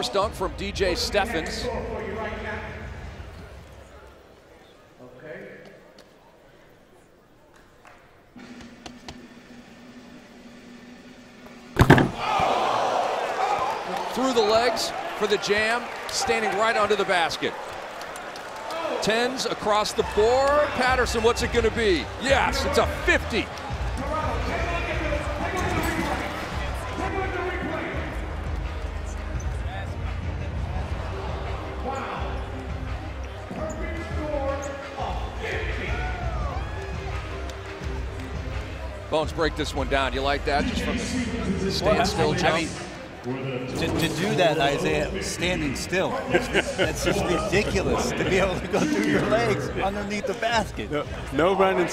first dunk from DJ Stephens. Through the legs for the jam, standing right under the basket. Tens across the board. Patterson, what's it going to be? Yes, it's a 50. Bones, break this one down. You like that? Just from the standstill jump? I mean, to, to do that, Isaiah, standing still, that's just ridiculous to be able to go through your legs underneath the basket. No, no running